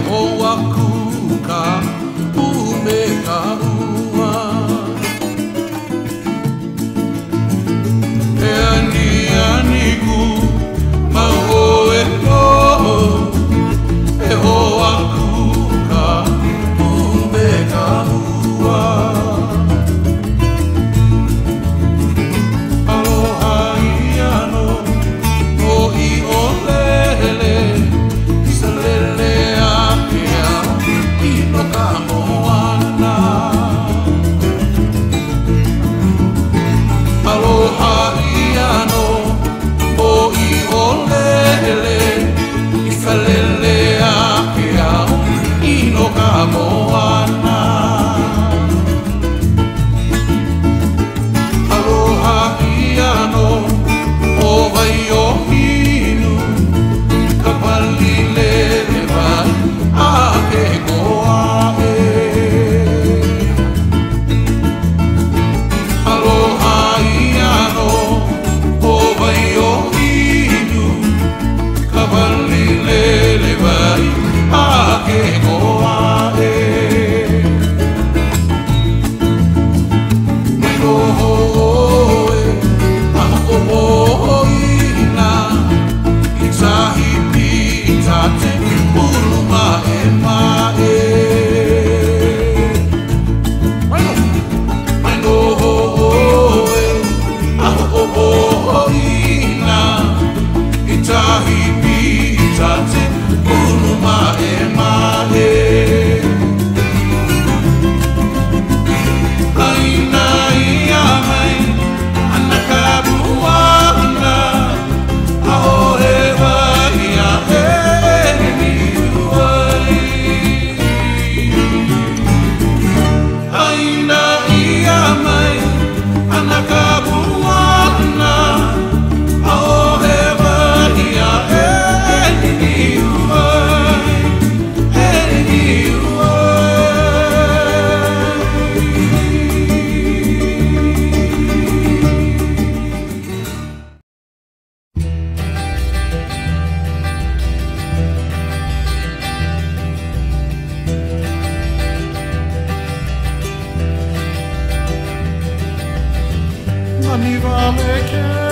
errou a cuca, o mecano. American.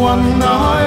One night